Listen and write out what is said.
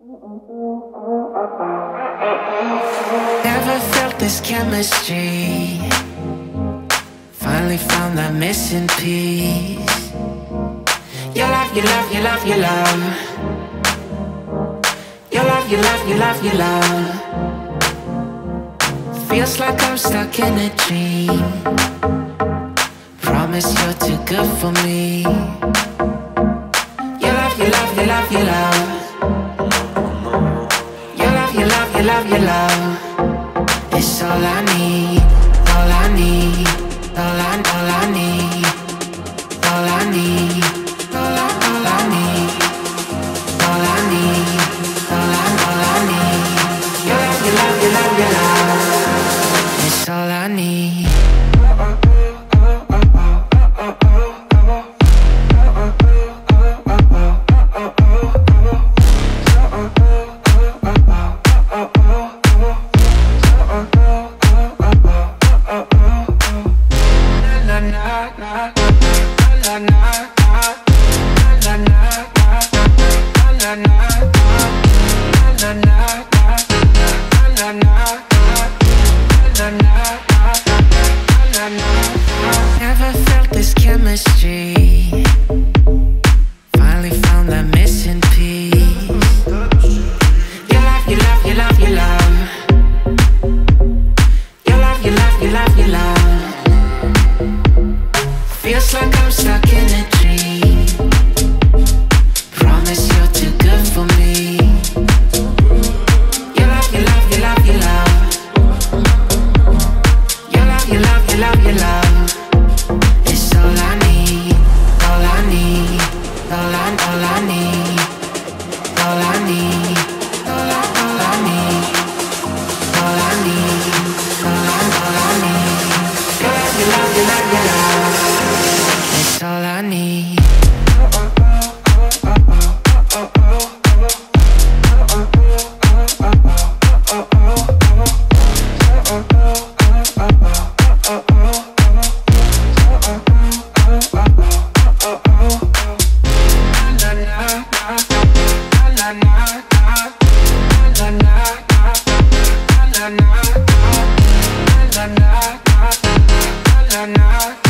Never felt this chemistry. Finally found that missing piece. Your love, your love, your love, your love. Your love, your love, your love, your love. Feels like I'm stuck in a dream. Promise you're too good for me. Your love, your love, your love, your love. Love, your love. It's all I need, Never felt this chemistry. Feels like I'm stuck in a dream. Promise you're too good for me. Your love, your love, your love, your love. Your love, your love, your love, your love. It's all I need, all I need, all I, all I need, all I need, na na na na na na